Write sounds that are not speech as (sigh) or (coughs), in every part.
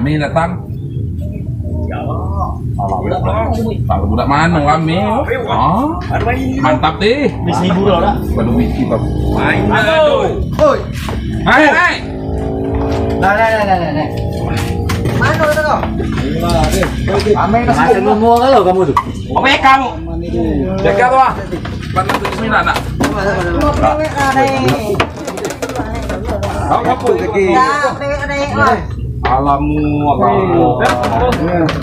kami datang. Kalau budak kalau budak mana kami? Oh, mantap deh. Di seribu dah dah. Baru wiki pak. Aduh. Oi, Hai, hai. dah dah dah dah dah. Mana tu kau? Ame dah Masa ngomong kalau kamu tu. Apa ya kamu? Jaga tu ah. Mana tu sembilan nak? Kau apa lagi? Alamu, alamu.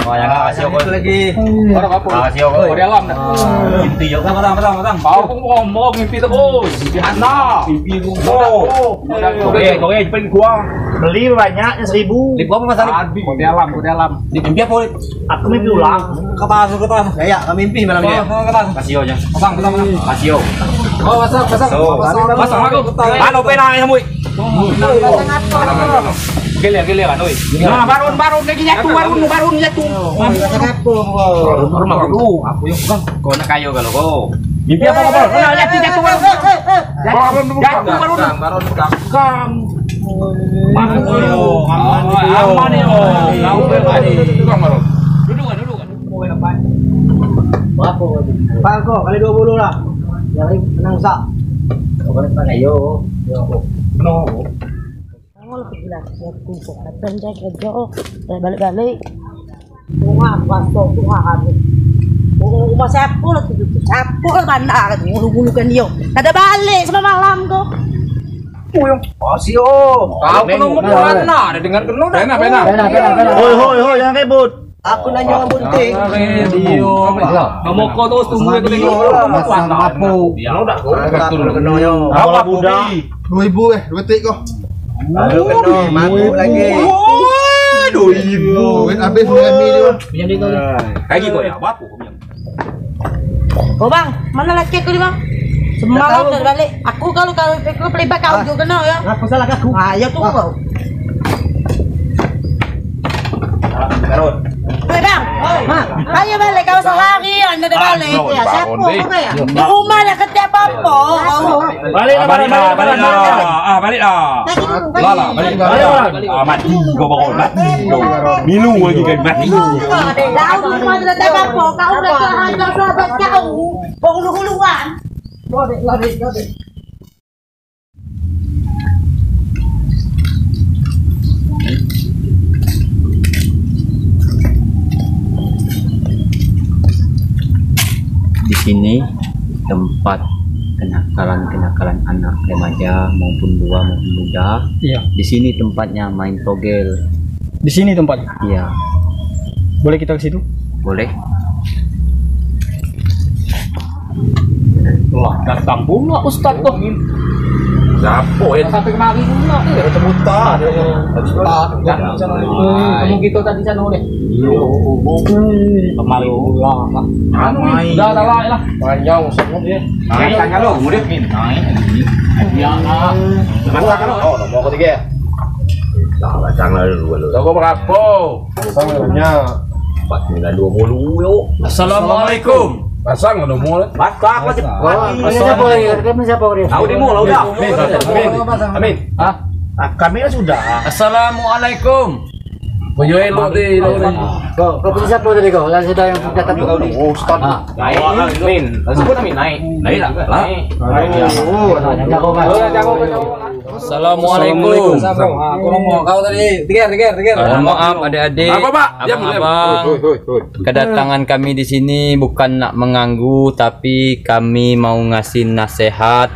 Oh, yang kasih aku lagi. Orang apa? Kasih aku. Oh, di alam nak. Mimpi yo kan matang matang matang. Kau pun ngomong mimpi terus. Mimpi mana? Mimpi ngomong. Oke, oke, cepat gua. Beli banyaknya seribu. Di apa masalah? Di alam, kau di alam. Di mimpi apa? Aku mimpi ulang. Ya, kau mimpi malam. Kasih yo nya. Pasang pasang pasang. Kasih yo. Oh, pasang, pasang. Ya. Gile, gile kan, oi. Nah, barun, barun lagi jatuh, barun, barun jatuh. Rumah dulu. Aku yang pegang. Kau nak kayu kalau kau. Mimpi apa apa? Nah, jatuh, jatuh, barun. Barun, barun. Barun, pegang. Aman yo, aman yo. Kau bebani. Pegang barun. Duduk kan, duduk kan. Pak kau kali 20 lah. Yang menang sak. Kau yo. Yo. No. Kegilaan saya kumpul dan saya kerja dan balik-balik rumah pasok rumah kami rumah siapa lah tuh siapa lah bandar kan ngulu-ngulu kan dia ada balik sama malam kok Pasio. Kau kena mana? Ada dengar kena? Pena, pena. Hoi hoi hoi jangan ribut. Aku nanya dengan bunting. Radio. Kamu kau terus tunggu aku tengok. Pasang apa? Ya udah. Aku kena yo. Apa budak? 2000 eh, dua tik kau. Aku kena mabuk lagi. Dua ribu. Duit habis mi dia. Pinjam dia kau. Kayak gitu ya, apa? oh bang mana laki aku ni bang semalam dah balik aku kalau kalau aku pelibat kau juga kena ya Aku salah aku. ah ya tu kau Karut. Bang, ha, ayo balik kau selari anda dah balik. Ya, siapa apa ya? Di rumah dah ketiap apa? Kau. Balik dah balik dah balik dah. Ah, balik. Lah lah, balik Balik Ah, mati kau bangun, mati kau. Milu lagi kan mati. Kau rumah dah ketiap apa? Kau dah kehajar sahabat kau. Penghulu-huluan. di sini tempat kenakalan-kenakalan anak remaja maupun tua maupun muda. Iya, Di sini tempatnya main togel. di sini tempatnya. Iya, Boleh kita ke situ? boleh. Wah, datang pula Ustaz tuh. Ya? Sampai kemari pula. Ya, ketemu Kamu gitu tadi sana. Kemari pula. Anu, dah dah lah lah. Panjang semua dia. Naik tanya lo, murid min. Naik. Ya, ah. Masak lo. Oh, nomor ketiga. Dah bacang lah dulu lu. Toko berapa? Samanya 4920 yo. Assalamualaikum. Pasang ada mau. Masak lah cepat. Siapa lagi? Kamu siapa? Tahu di mall udah. Amin. Amin. Hah? Ah, Kami kan sudah. Assalamualaikum. Boyoin lo deh, lo deh. Kau kau punya siapa tadi kau? Yang sudah yang kata kau ni. Oh, Ustaz. Naik. Min. Sebut Amin naik. Naik lah. Naik. Oh, jangan kau kan. Jago, jago. Assalamualaikum. Ngomong kau tadi tiga tiga tiga. Mohon maaf adik-adik, Apa, Pak? Diam, diam. abang-abang. Kedatangan kami di sini bukan nak mengganggu, tapi kami mau ngasih nasihat.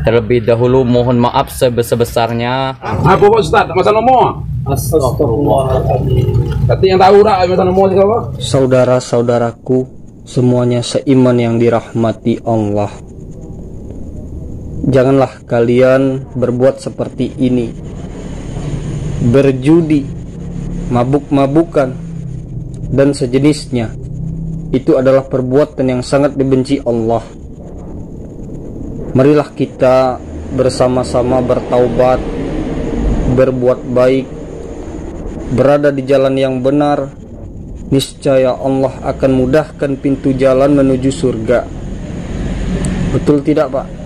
Terlebih dahulu mohon maaf sebesar-besarnya. Apa Pak Ustaz? Masa nomor? Tapi yang tahu dah masa nomor siapa? Saudara-saudaraku, semuanya seiman yang dirahmati Allah. Janganlah kalian berbuat seperti ini. Berjudi, mabuk-mabukan, dan sejenisnya. Itu adalah perbuatan yang sangat dibenci Allah. Marilah kita bersama-sama bertaubat, berbuat baik, berada di jalan yang benar, niscaya Allah akan mudahkan pintu jalan menuju surga. Betul tidak, Pak?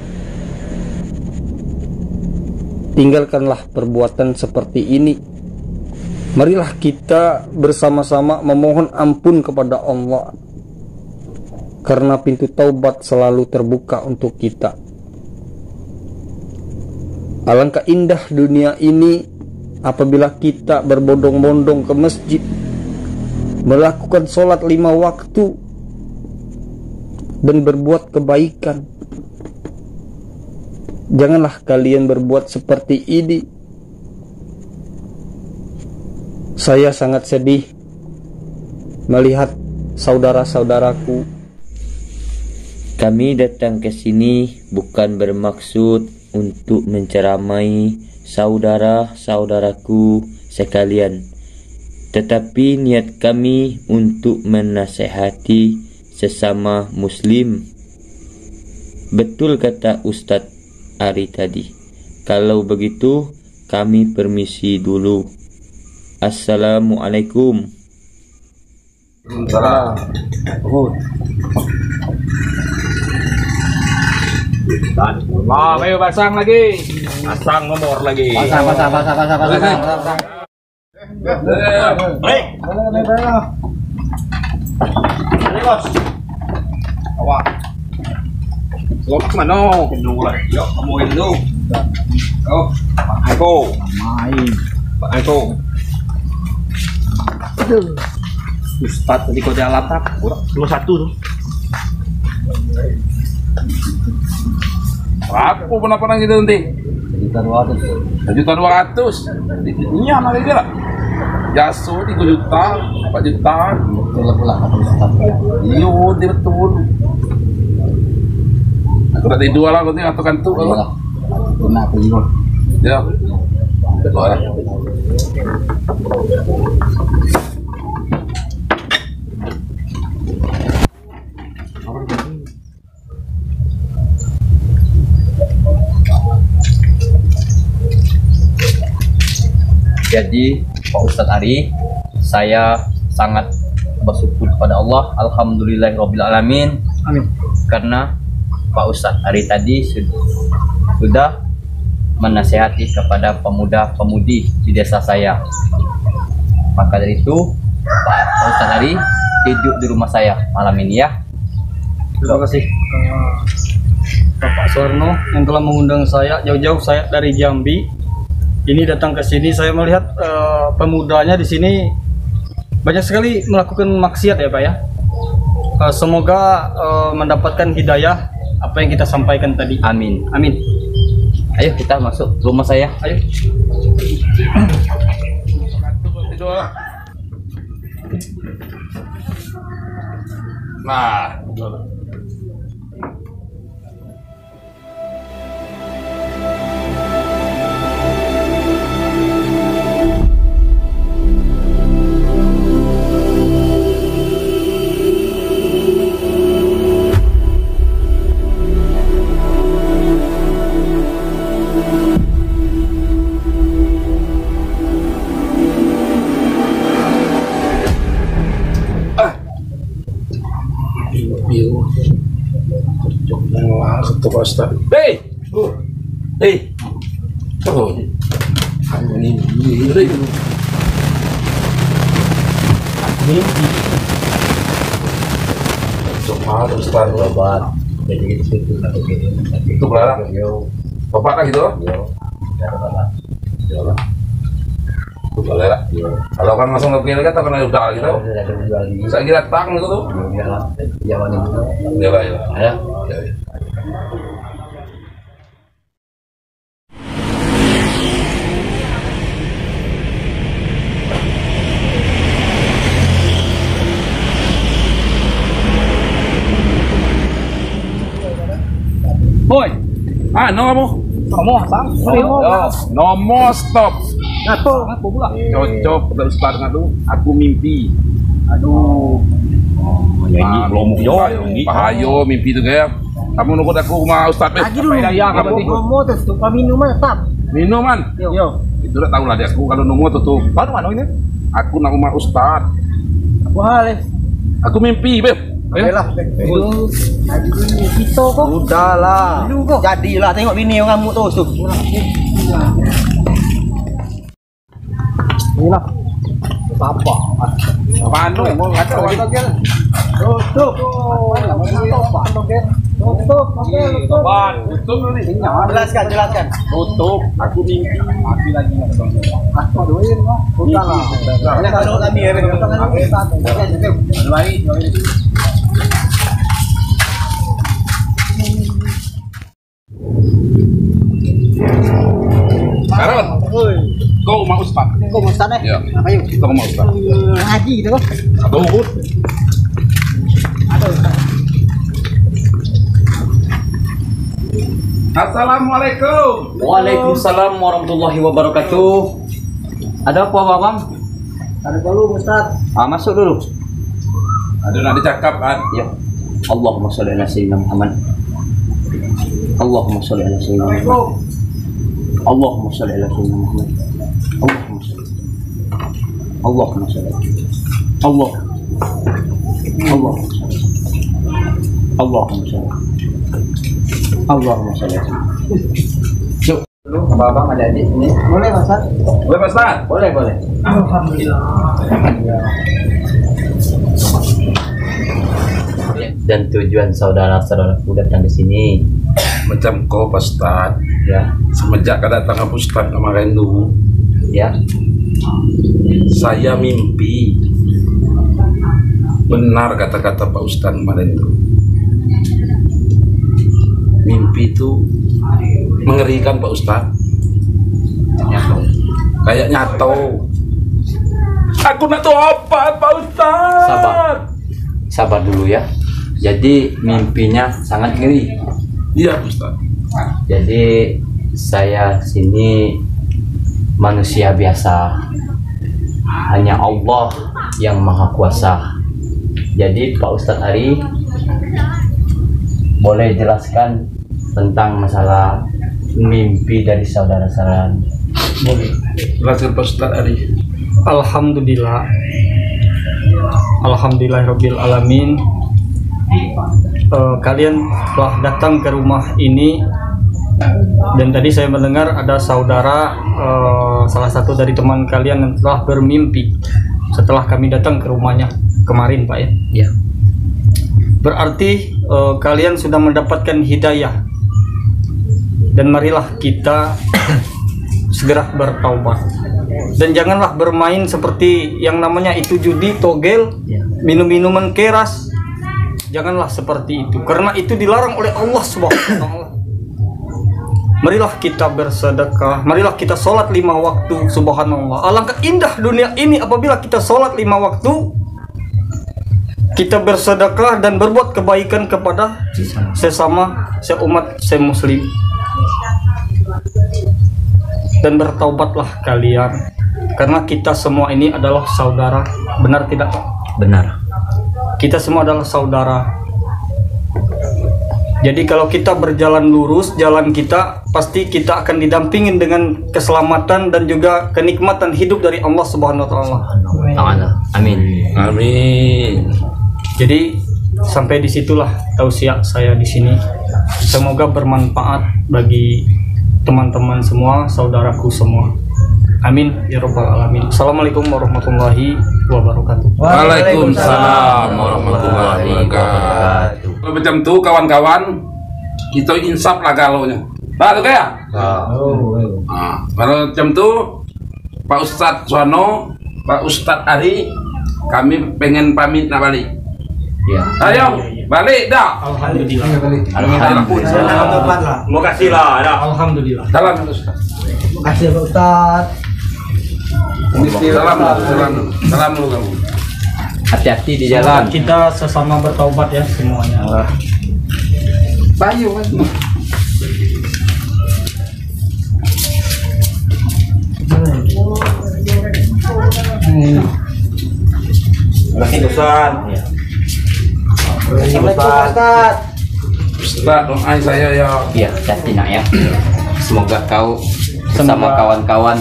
Tinggalkanlah perbuatan seperti ini. Marilah kita bersama-sama memohon ampun kepada Allah. Karena pintu taubat selalu terbuka untuk kita. Alangkah indah dunia ini apabila kita berbondong-bondong ke masjid melakukan sholat lima waktu dan berbuat kebaikan. Janganlah kalian berbuat seperti ini. Saya sangat sedih melihat saudara-saudaraku Kami datang ke sini bukan bermaksud untuk menceramai saudara-saudaraku sekalian, tetapi niat kami untuk menasehati sesama Muslim. Betul kata Ustadz Ari tadi. Kalau begitu, kami permisi dulu. Assalamualaikum. Ah, ayo pasang lagi. Pasang nomor lagi. Pasang pasang pasang pasang pasang. pasang. Baik. Lo ke mana? Kendung lagi. Yuk, Pak Eko. Main. Pak. Ustad tadi kau jalan satu tuh. Apa pernah-pernah gitu nanti? Kita dua ratus. Juta dua ratus. Iya, dia lah? Jaso tiga juta, empat juta. Pula pula. Iyo, dia betul. Tak tidur lah, tengok atau kantuk Iya aku. lah. Kena aku juga. Ya. Betul lah. Jadi Pak Ustadz Ari, saya sangat bersyukur kepada Allah. Alhamdulillahirobbilalamin. Amin. Karena Pak Ustadz Ari tadi sudah, menasehati kepada pemuda-pemudi di desa saya. Maka dari itu Pak Ustadz Ari hidup di rumah saya malam ini ya. Terima kasih eh, Bapak Suwarno yang telah mengundang saya jauh-jauh saya dari Jambi. Ini datang ke sini saya melihat eh, pemudanya di sini banyak sekali melakukan maksiat ya Pak ya. Eh, semoga eh, mendapatkan hidayah apa yang kita sampaikan tadi. Amin. Amin. Ayo kita masuk rumah saya. Ayo. Tidur lah. Nah, tidur lah. Ketua Ustaz. Hei! Hei! Oh. Ini ini. Coba Ustaz obat. Jadi itu kiri. Itu berapa? Bapak lah gitu. Iya. Boleh lah. Kalau kan langsung ke kiri kan tak kena udah gitu. Saya kira tang gitu tuh. Iya lah. Iya lah. Iya lah. Iya lah. Boy, ah, no kamu? Kamu bang? Nomor stop. Ngapo? Ngapo pula? Cocok terus start tuh. Aku mimpi. Aduh. Nyanyi belum yo. Pahayo mimpi tuh kayak. Kamu nunggu aku sama Ustaz eh. Lagi dulu. Ya, kamu Mau tuh tuh minuman tetap. Minuman. Yo. Itu udah tahu lah dia aku kalau nunggu tutup. Baru mana ini? Aku nak sama Ustaz. Wah. Aku mimpi, Beb. Ayo. lah. Aduh. Aduh, kita kok. Udahlah. Aduh kok. Jadilah tengok bini yang ngamuk tu. Tuh. Inilah. Apa? Apaan lu? Mau kata kata dia. Tutup. Tutup. Oke, tutup. Tutup lu nih. Jelaskan, jelaskan. Tutup. Aku mimpi. Mati lagi. Udahlah. Ini kalau kami ya, Sekarang. Kau mau Ustaz? Kok mau start eh? Ya. Apa yuk? Kita mau Ustaz. Ngaji gitu kok. Tunggu. Assalamualaikum. Waalaikumsalam warahmatullahi wabarakatuh. Ada apa, Bang? Ada dulu Ustaz. Ah, masuk dulu. Ada nak dicakap kan? Ya. Allahumma sholli ala sayyidina Muhammad. Allahumma sholli ala sayyidina Muhammad. Allahumma sholli ala sayyidina Muhammad. Allahumma sholli. Allah. Allahumma sholli. Allahumma sholli. Allahumma sholli. Yuk, dulu abang ada di sini. Boleh Ustaz? Boleh Pak Ustaz? Boleh, boleh. Dan tujuan saudara-saudaraku datang ke sini, Macam kau Pak Ustaz. ya, Semenjak kedatangan Pak Ustaz kemarin tu, ya, saya mimpi. Benar kata-kata Pak Ustaz kemarin tu. Mimpi itu mengerikan Pak Ustaz. Kayak nyato. Aku nak apa Pak Ustaz? Sabar. sabar dulu ya. Jadi mimpinya sangat ngeri. Iya Pak Ustaz. Jadi saya sini manusia biasa. Hanya Allah yang maha kuasa. Jadi Pak Ustadz Ari boleh jelaskan tentang masalah mimpi dari saudara-saudara. Jelaskan Pak Ustaz Ari. Alhamdulillah. Alhamdulillahirabbil alamin. Eh, kalian telah datang ke rumah ini dan tadi saya mendengar ada saudara eh, salah satu dari teman kalian yang telah bermimpi setelah kami datang ke rumahnya kemarin Pak ya. Ya. Berarti eh, kalian sudah mendapatkan hidayah dan marilah kita (coughs) segera bertaubat dan janganlah bermain seperti yang namanya itu judi togel Ya. minum minuman keras janganlah seperti itu karena itu dilarang oleh Allah subhanahu wa ta'ala marilah kita bersedekah. Marilah kita sholat lima waktu subhanallah. Alangkah indah dunia ini apabila kita sholat lima waktu kita bersedekah dan berbuat kebaikan kepada sesama. seumat semuslim. Dan bertaubatlah kalian. Karena kita semua ini adalah saudara. Benar tidak? Benar. kita semua adalah saudara jadi kalau kita berjalan lurus jalan kita pasti kita akan didampingin dengan keselamatan dan juga kenikmatan hidup dari Allah Subhanahu wa taala. Amin. Amin. Jadi sampai di situlah tausiah saya di sini. Semoga bermanfaat bagi teman-teman semua, saudaraku semua. Amin ya robbal alamin. Assalamualaikum warahmatullahi wabarakatuh. Waalaikumsalam warahmatullahi wabarakatuh. Kalau macam tu kawan-kawan, kita insaf lah galaunya. Pak tuh ya? Nah, pada jam itu Pak Ustadz Suwano, Pak Ustadz Ari, kami pengen pamit nak balik. Ya. Ayo, balik dah. Alhamdulillah. Alhamdulillah. Mau kasih lah. Alhamdulillah. Salam Ustaz. Makasih Pak Ustaz. Salam, salam, salam dulu kamu. Hati-hati di jalan. Kita sesama bertaubat ya semuanya. Bayu kan. Ustaz. Assalamualaikum Pak Ustaz. Ustaz, doain saya ya. Iya, hati nak ya. Semoga kau bersama Semoga- kawan-kawan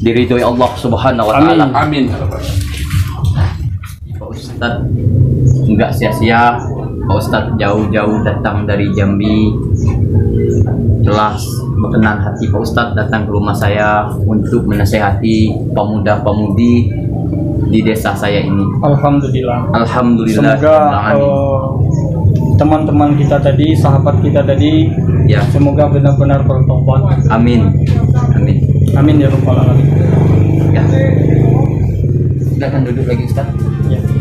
diridhoi Allah Subhanahu wa taala. Amin. Pak Ustad enggak sia-sia Pak Ustad jauh-jauh datang dari Jambi telah berkenan hati Pak Ustad datang ke rumah saya untuk menasehati pemuda-pemudi di desa saya ini. Alhamdulillah. Alhamdulillah. Semoga eh, teman-teman kita tadi, sahabat kita tadi, Ya. semoga benar-benar bertobat. Amin. Amin. Amin ya rabbal alamin. Ya. Silakan duduk lagi Ustaz. Ya.